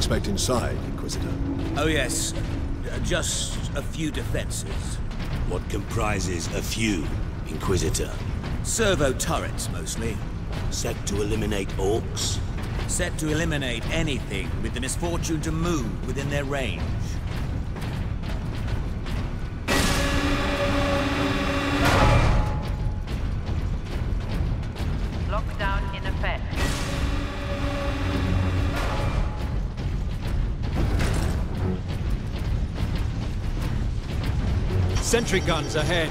expect inside, Inquisitor? Oh yes, Uh, just a few defenses. What comprises a few, Inquisitor? Servo turrets, mostly. Set to eliminate Orks? Set to eliminate anything with the misfortune to move within their range. Sentry guns ahead.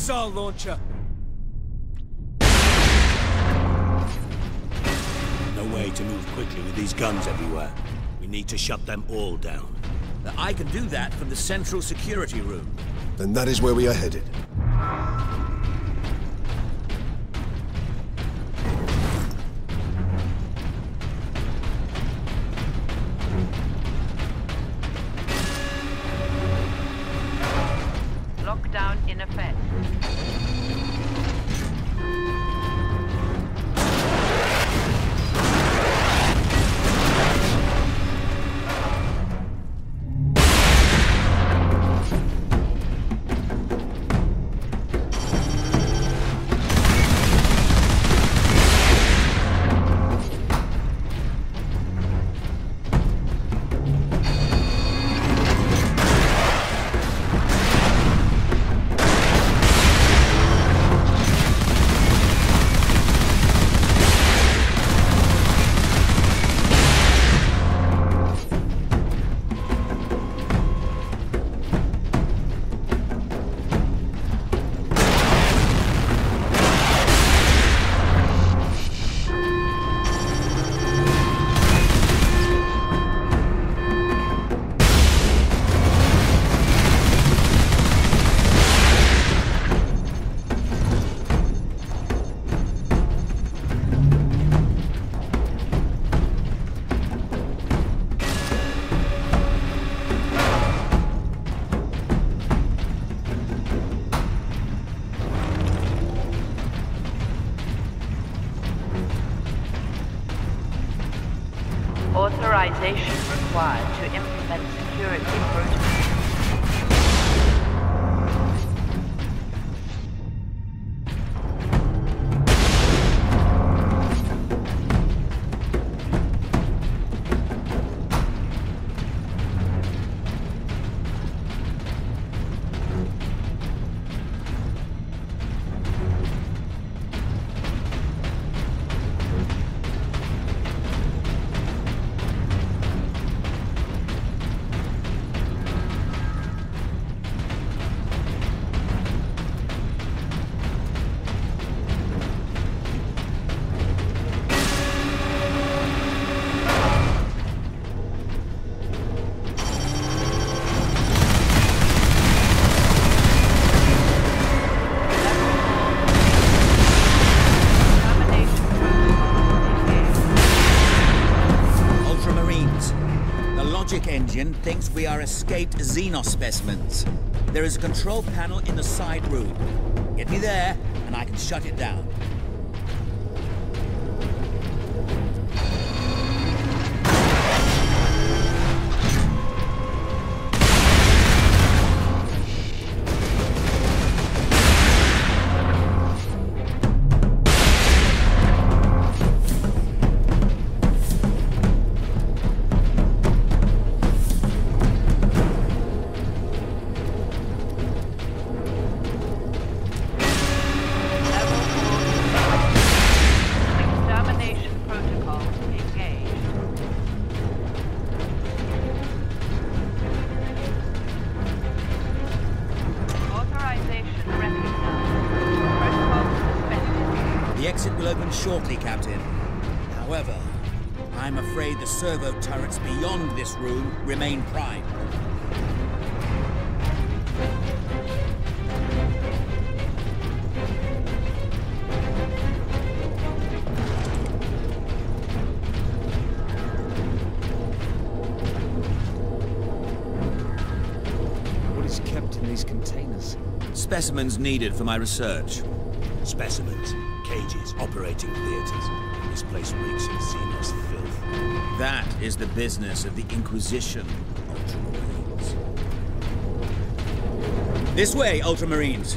Missile launcher. No way to move quickly with these guns everywhere. We need to shut them all down. I can do that from the central security room. Then that is where we are headed. Authorization thinks we are escaped Xenos specimens. There is a control panel in the side room. Get me there, and I can shut it down. Servo turrets beyond this room remain primed. What is kept in these containers? Specimens needed for my research. Specimens, cages, operating theaters. This place reeks of filth. That is the business of the Inquisition, Ultramarines. This way, Ultramarines!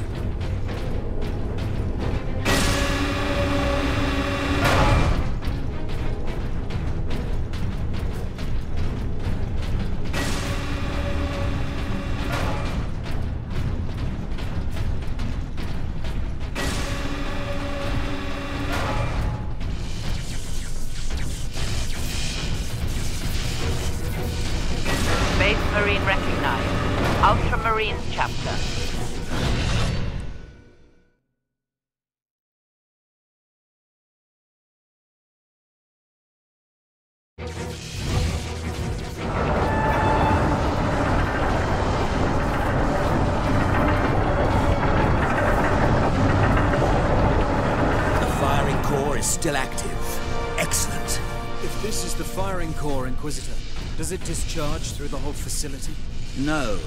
Space Marine recognized. Ultramarines chapter. The firing core is still active. Excellent. If this is the firing core, Inquisitor, does it discharge through the whole facility? No,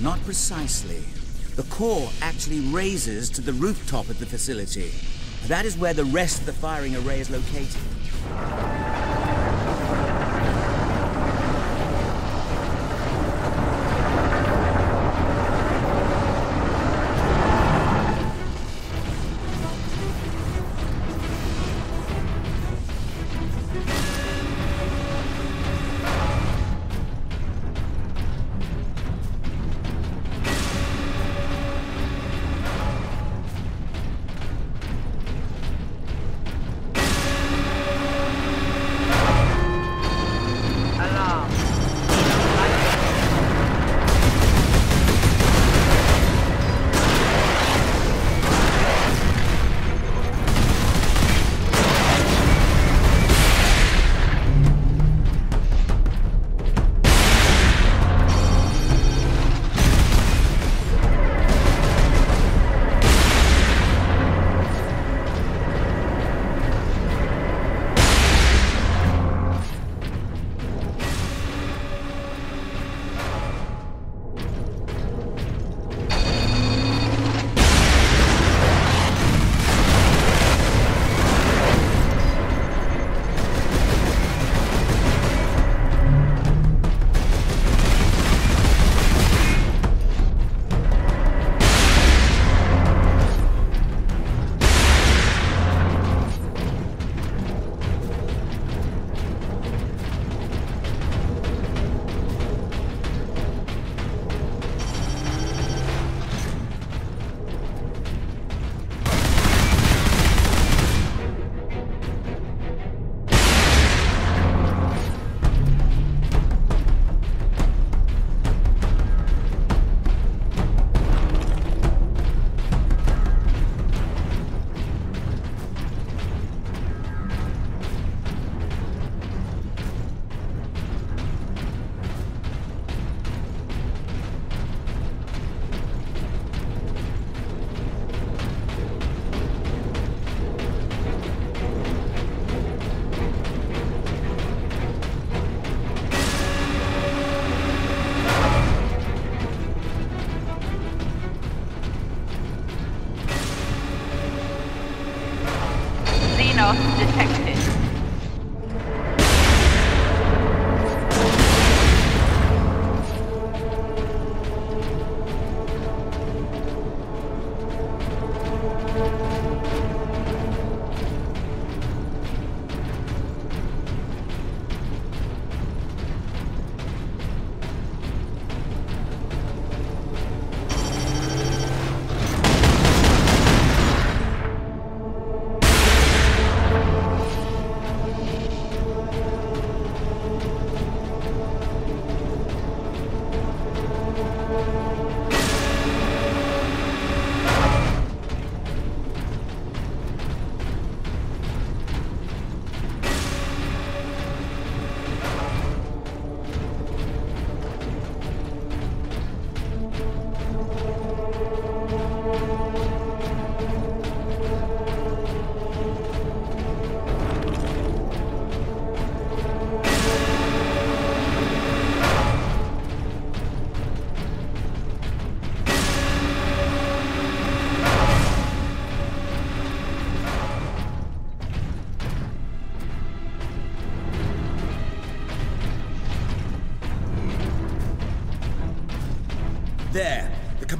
not precisely. The core actually raises to the rooftop of the facility. That is where the rest of the firing array is located.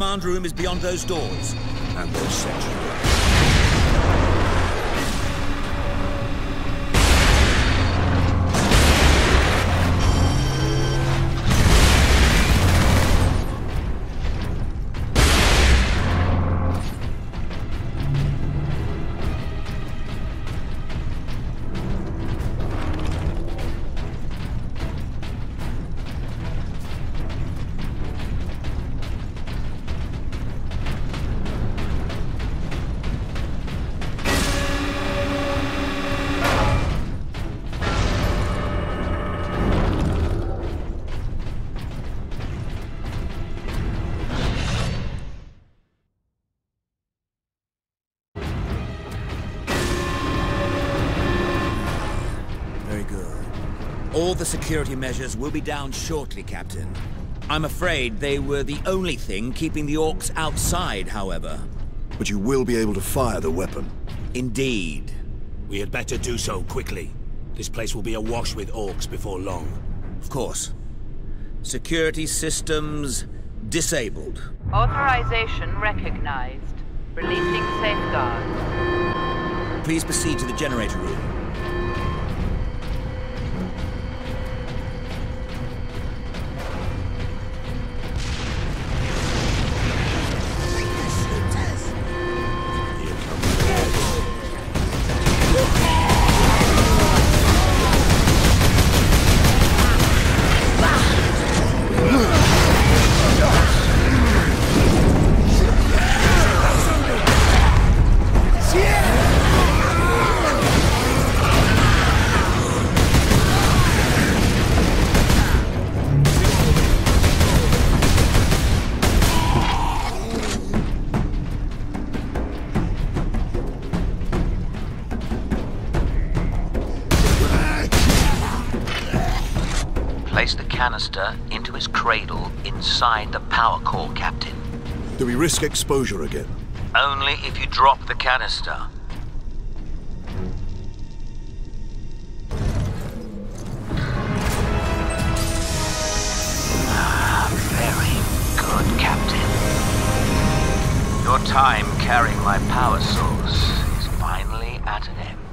Command room is beyond those doors. And those sentry guns. All the security measures will be down shortly, Captain. I'm afraid they were the only thing keeping the Orks outside, however. But you will be able to fire the weapon. Indeed. We had better do so quickly. This place will be awash with Orks before long. Of course. Security systems disabled. Authorization recognized. Releasing safeguard. Please proceed to the generator room. Place the canister into its cradle inside the power core, Captain. Do we risk exposure again? Only if you drop the canister. Ah, Very good, Captain. Your time carrying my power source is finally at an end.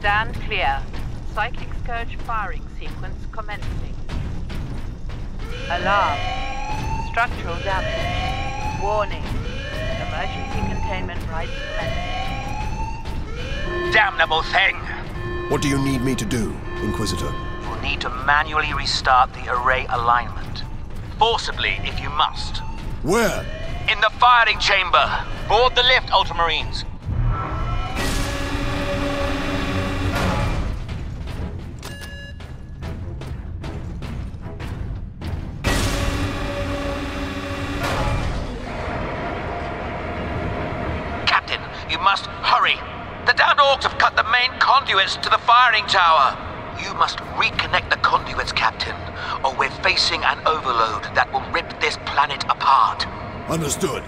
Stand clear. Psychic Scourge firing sequence commencing. Alarm. Structural damage. Warning. Emergency containment rights commencing. Damnable thing! What do you need me to do, Inquisitor? You'll need to manually restart the array alignment. Forcibly, if you must. Where? In the firing chamber! Board the lift, Ultramarines! Damned Orks have cut the main conduits to the firing tower! You must reconnect the conduits, Captain, or we're facing an overload that will rip this planet apart. Understood.